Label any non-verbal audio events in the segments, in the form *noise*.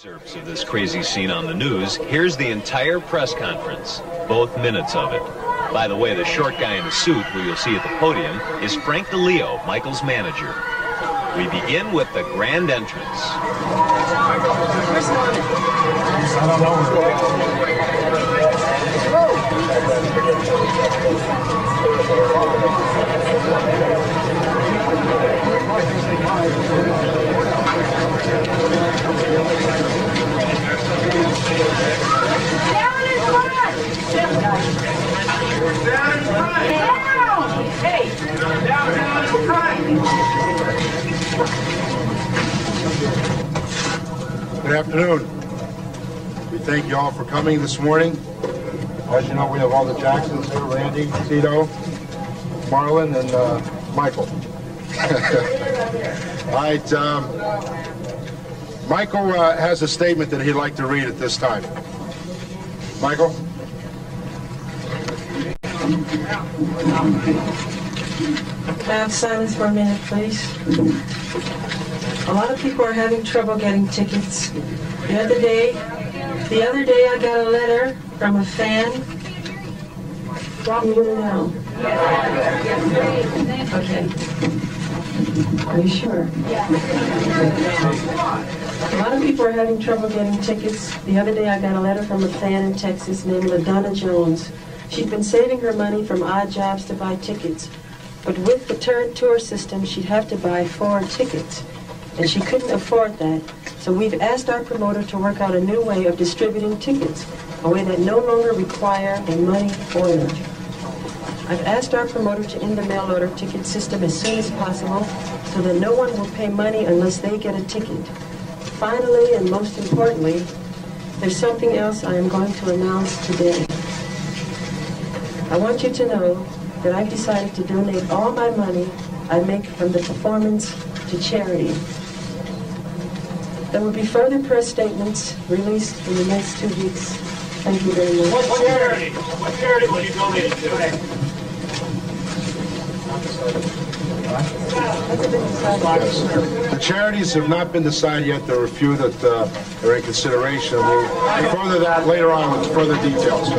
Excerpts of this crazy scene on the news. Here's the entire press conference, both minutes of it. By the way, the short guy in the suit, who you'll see at the podium, is Frank Dileo, Michael's manager. We begin with the grand entrance in front! Down in front! Down! Hey! Down, down in front! Good afternoon. We thank you all for coming this morning. As you know, we have all the Jacksons here, Randy, Tito, Marlon, and uh, Michael. *laughs* all right, um, Michael uh, has a statement that he'd like to read at this time. Michael? Have silence for a minute, please? A lot of people are having trouble getting tickets. The other day, the other day I got a letter from a fan. Want me to know? Okay. Are you sure? A lot of people are having trouble getting tickets. The other day I got a letter from a fan in Texas named LaDonna Jones. She'd been saving her money from odd jobs to buy tickets. But with the turn tour system, she'd have to buy four tickets. And she couldn't afford that. So we've asked our promoter to work out a new way of distributing tickets, a way that no longer require a money order. I've asked our promoter to end the mail order ticket system as soon as possible so that no one will pay money unless they get a ticket. Finally, and most importantly, there's something else I am going to announce today. I want you to know that I've decided to donate all my money I make from the performance to charity. There will be further press statements released in the next two weeks. Thank you very much. What charity? What charity will you donate to? The charities have not been decided yet. There are a few that uh, are in consideration. We'll further that later on with further details.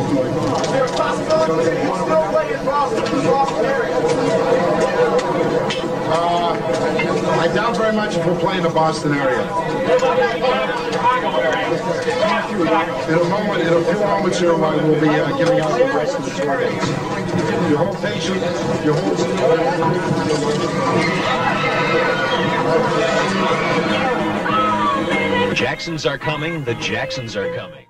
Uh, I doubt very much if we're playing the Boston area. In a moment, in a few moments here, I will be uh, giving out the rest of the tour dates. If you hold patient, you hold... Jacksons are coming, the Jacksons are coming.